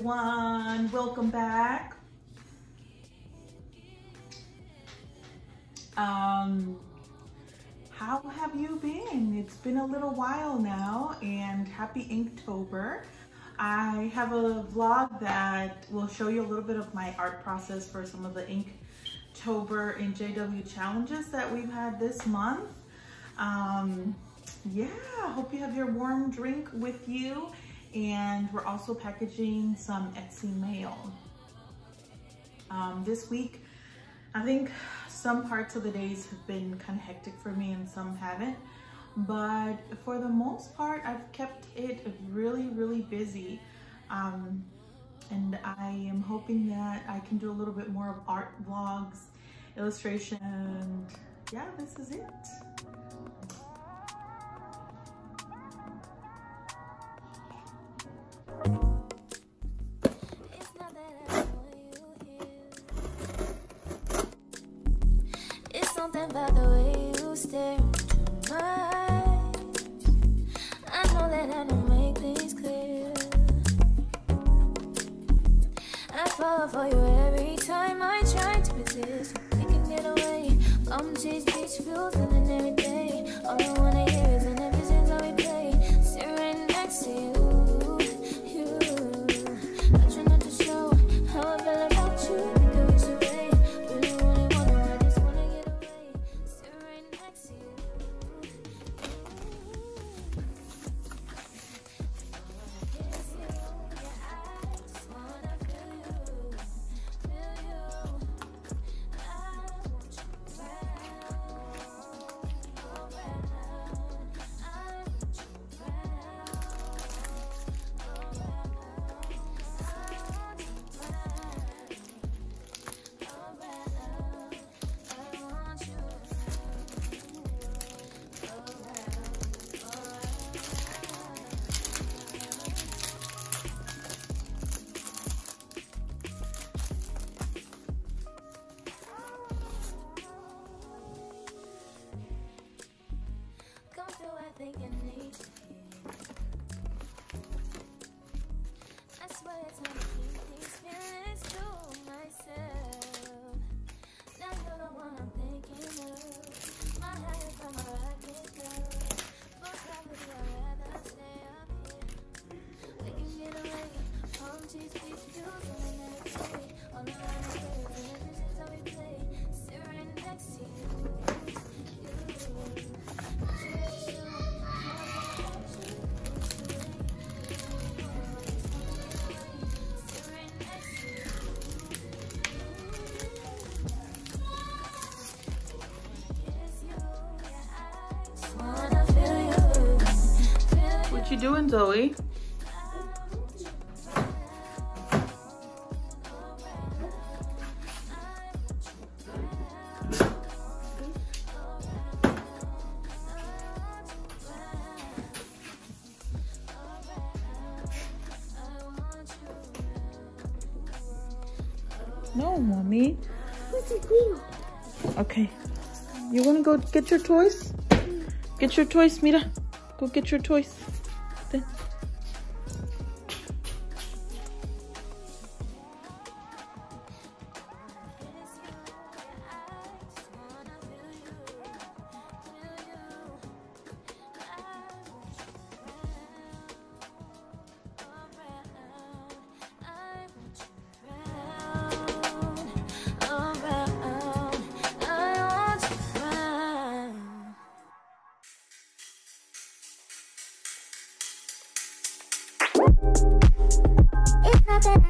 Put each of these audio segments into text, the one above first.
Everyone. Welcome back. Um, how have you been? It's been a little while now, and happy Inktober. I have a vlog that will show you a little bit of my art process for some of the Inktober and JW challenges that we've had this month. Um, yeah, hope you have your warm drink with you. And we're also packaging some Etsy mail. Um, this week, I think some parts of the days have been kind of hectic for me and some haven't. But for the most part, I've kept it really, really busy. Um, and I am hoping that I can do a little bit more of art vlogs, illustration. Yeah, this is it. It's Zoe? No, mommy. Okay. You wanna go get your toys? Get your toys, Mira. Go get your toys. It's not that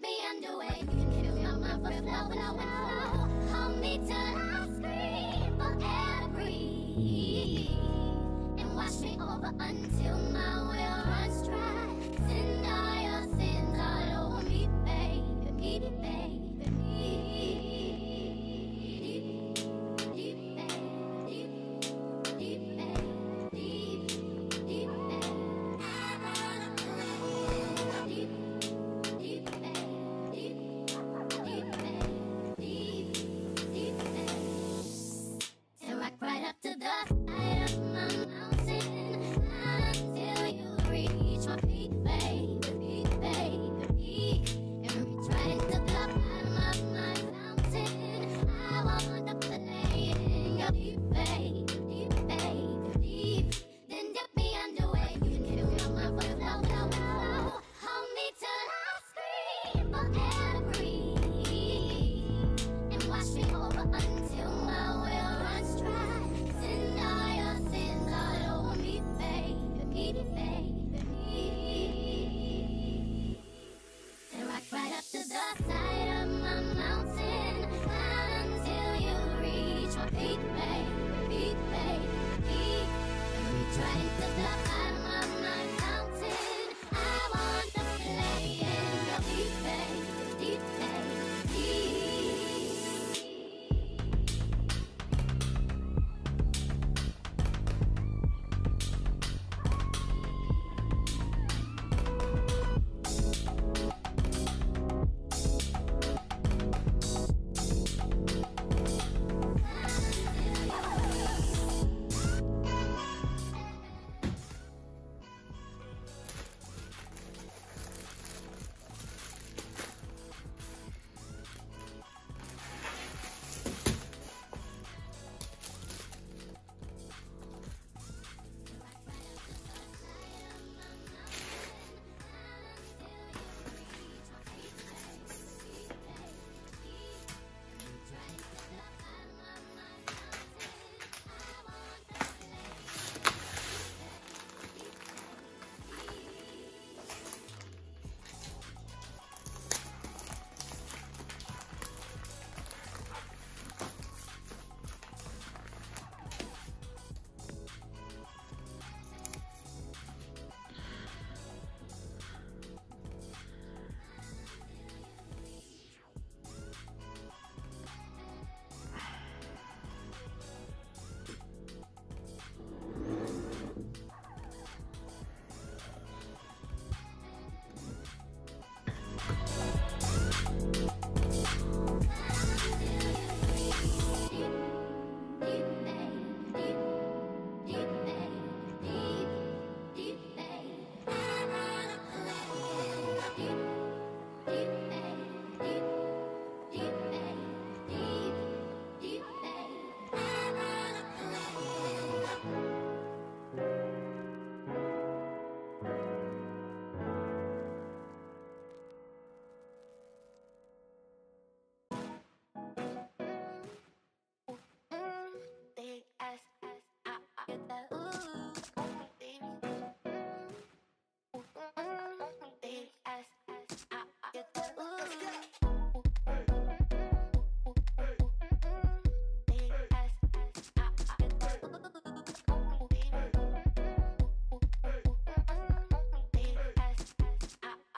me underway. You can. Hold I scream for every, and watch me over until my.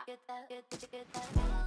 get that, get that, get that.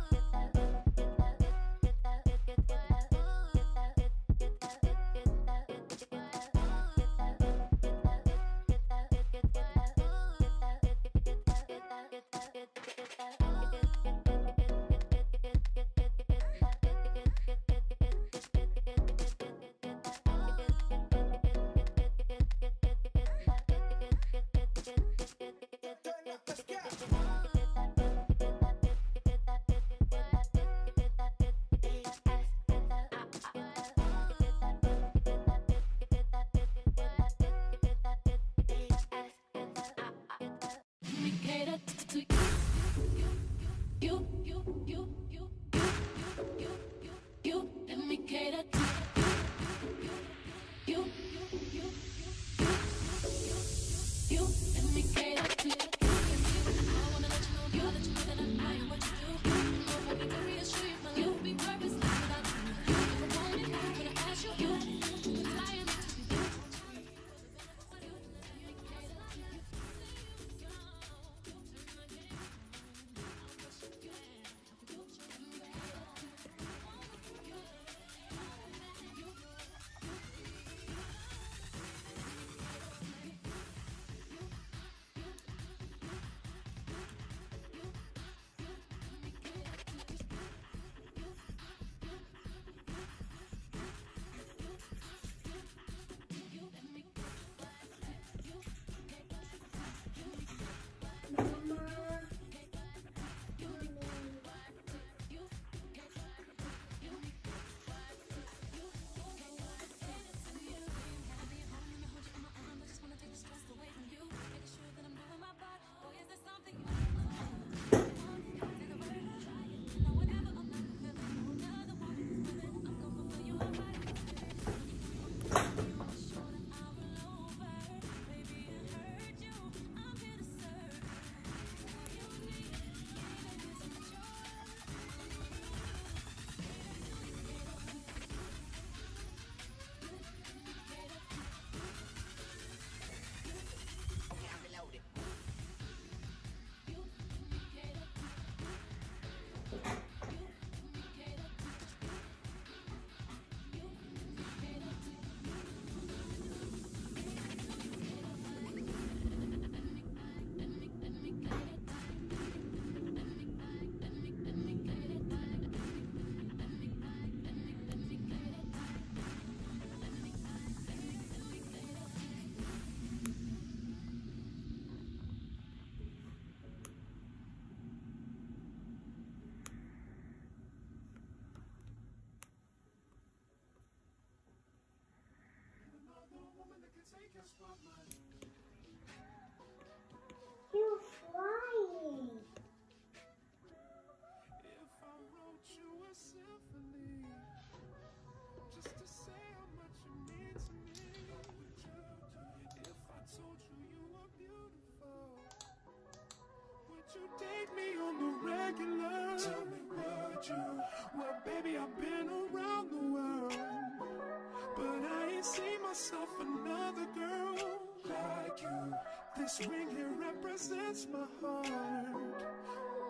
This ring here represents my heart.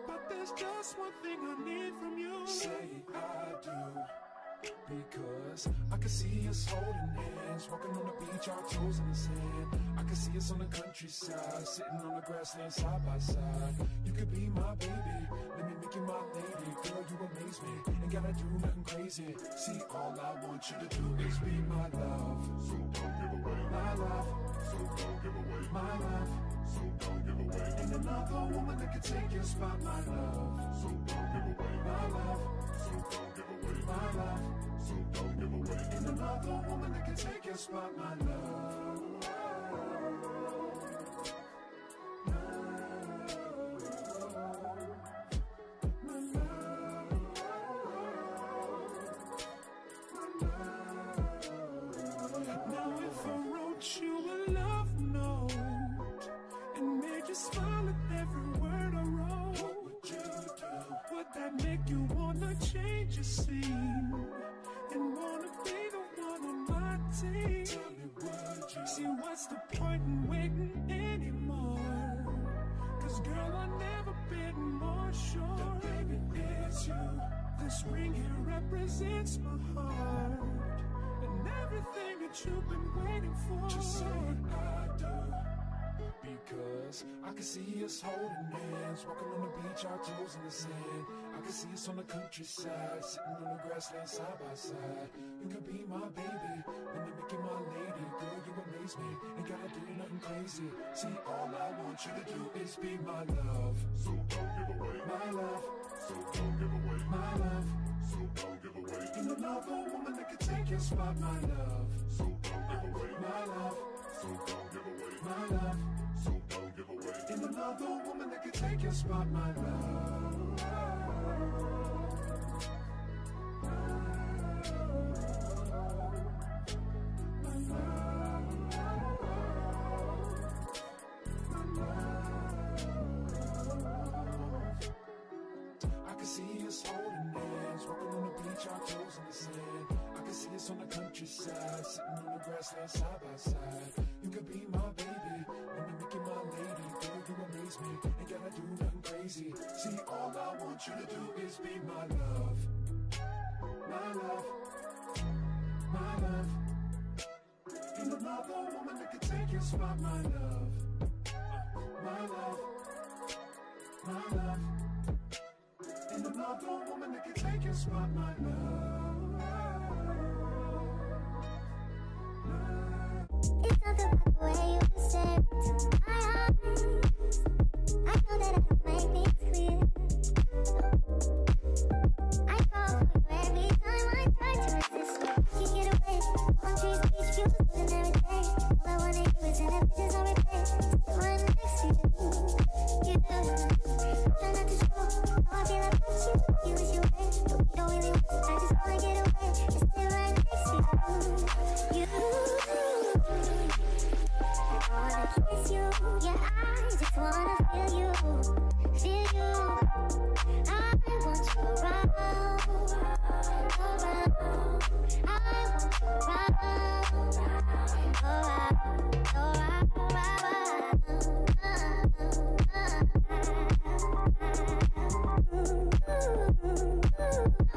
But there's just one thing I need from you. Say I do. Because I can see us holding hands, walking on the beach, our toes in the sand. I can see us on the countryside, sitting on the grassland side by side. You could be my baby, let me make you my lady. Girl, you amaze me, ain't gotta do nothing crazy. See, all I want you to do is be my love. So don't give away my love. So don't give away my love. So don't give away. Ain't another woman that can take your spot, my love. So don't give away my love. So don't give away my love. So don't give away. Ain't another woman that can take your spot, my love. Your scene and wanna be the one on my team? Tell me, would you? See, what's the point in waiting anymore? Cause girl, I've never been more sure that baby it's you. This ring here represents my heart and everything that you've been waiting for. Just say I do. Because I can see us holding hands, walking on the beach, our toes in the sand. I can see us on the countryside, sitting on the grassland side by side. You could be my baby, make you my lady. Girl, you amaze me, ain't gotta do nothing crazy. See, all I want you to do is be my love. So don't give away my love. So don't give away my love. So don't give away. Ain't another woman that can take your spot, my love. So don't give away my love. So don't give away my love. So don't give away. Ain't another woman that can take your spot, my love. See us holding hands, walking on the beach, our toes in the sand. I can see us on the countryside, sitting on the grassland side by side. You could be my baby, let me make you my lady. Girl, you amaze me, ain't gotta do nothing crazy. See, all I want you to do is be my love, my love, my love. Ain't another woman that can take your spot, my love, my love, my love. Ain't another woman that can take your spot, my love. It's about the way you my eyes. I know that I don't make things you, yeah, I just wanna feel you, feel you. I want you around, around. I want you around, around, around.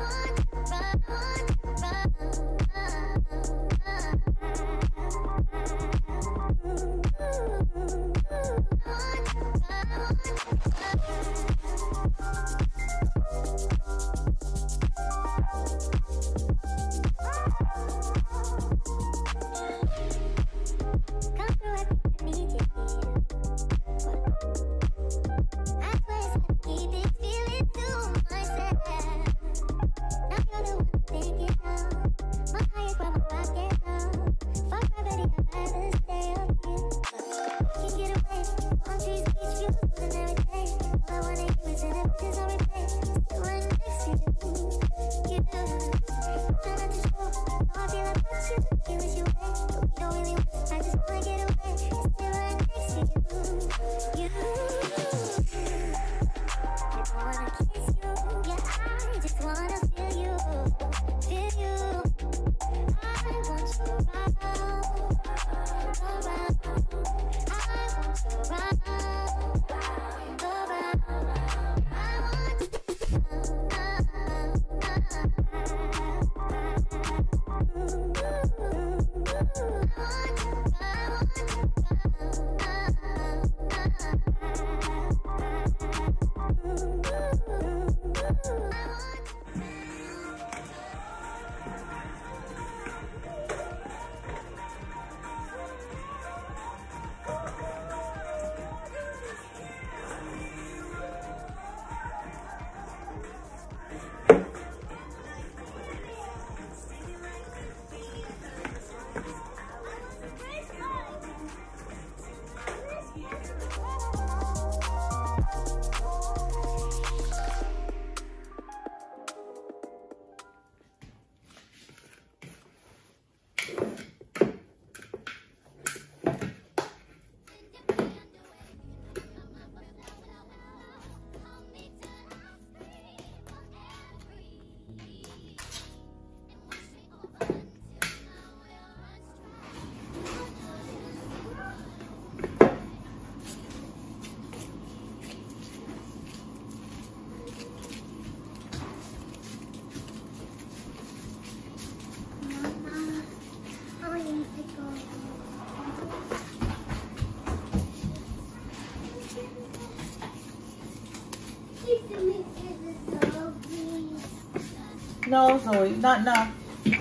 No, Zoe, not now. Here,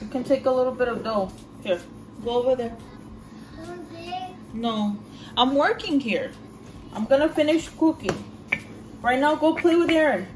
you can take a little bit of dough. Here, go over there. No, I'm working here. I'm gonna finish cooking. Right now, go play with Aaron.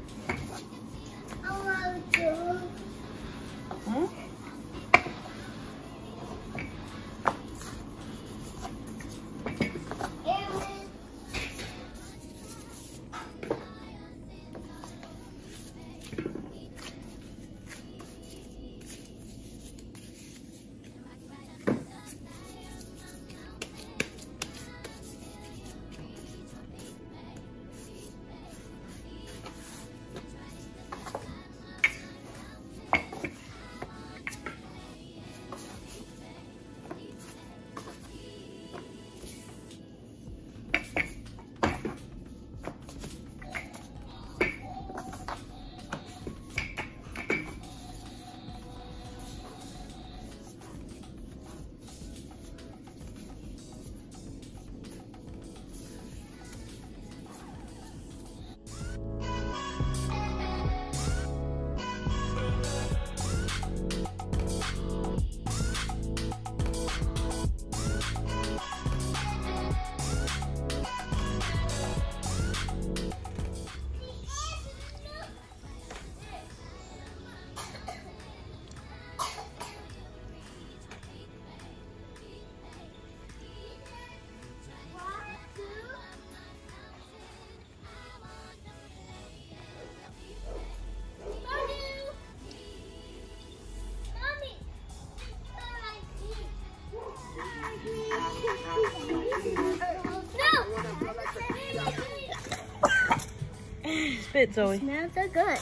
Spit, Zoe. Smells so good.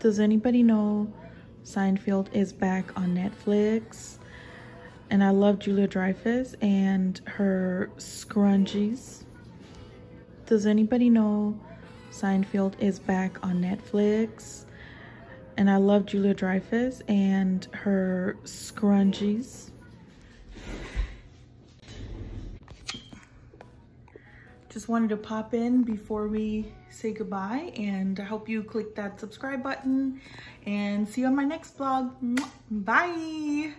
Does anybody know Seinfeld is back on Netflix? And I love Julia Dreyfus and her scrunchies. Does anybody know Seinfeld is back on Netflix? And I love Julia Dreyfus and her scrunchies. Just wanted to pop in before we say goodbye and I hope you click that subscribe button and see you on my next vlog. Bye.